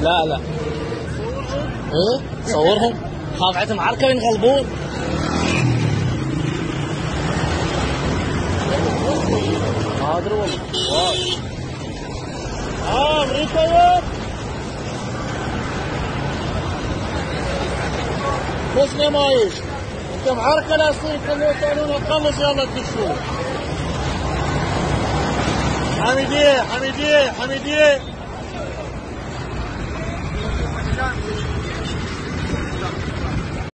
لا لا. إيه؟ صورهم. خاف عندهم عركه ينغلبون ما أدري والله. آه أمريكا طيب. بس ما إيش انت معركه لا تصير كله يطلعون خلص يلا تدشوا. حميدية حميدية حميدية.